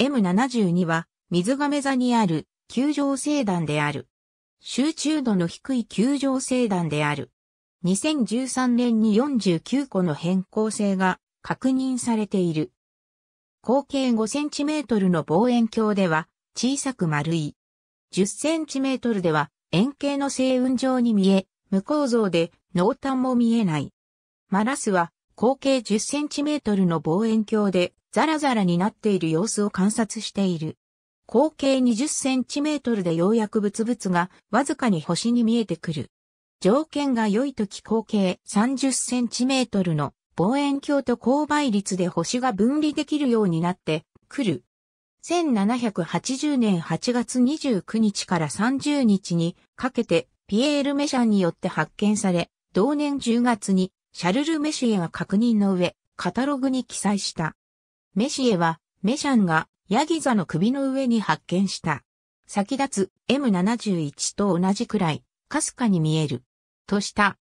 M72 は水亀座にある球状星団である。集中度の低い球状星団である。2013年に49個の変更性が確認されている。口径 5cm の望遠鏡では小さく丸い。10cm では円形の星雲状に見え、無構造で濃淡も見えない。マラスは口径 10cm の望遠鏡でザラザラになっている様子を観察している。口径 20cm でようやくブツブツがわずかに星に見えてくる。条件が良い時口径 30cm の望遠鏡と勾配率で星が分離できるようになってくる。1780年8月29日から30日にかけてピエール・メシャンによって発見され、同年10月にシャルル・メシエが確認の上、カタログに記載した。メシエは、メシャンがヤギ座の首の上に発見した。先立つ M71 と同じくらい、かすかに見える。とした。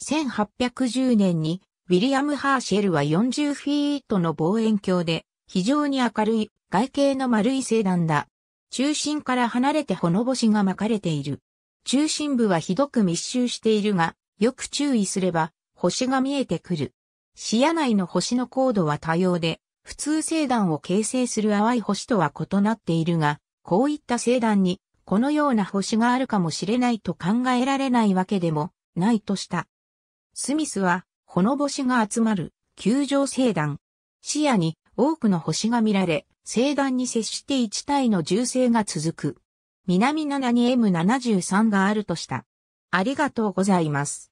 1810年にウィリアム・ハーシェルは40フィートの望遠鏡で非常に明るい外形の丸い星団だ。中心から離れてほの星が巻かれている。中心部はひどく密集しているが、よく注意すれば星が見えてくる。視野内の星の高度は多様で、普通星団を形成する淡い星とは異なっているが、こういった星団にこのような星があるかもしれないと考えられないわけでもないとした。スミスは、ほの星が集まる、球状星団。視野に多くの星が見られ、星団に接して1体の銃声が続く。南7に M73 があるとした。ありがとうございます。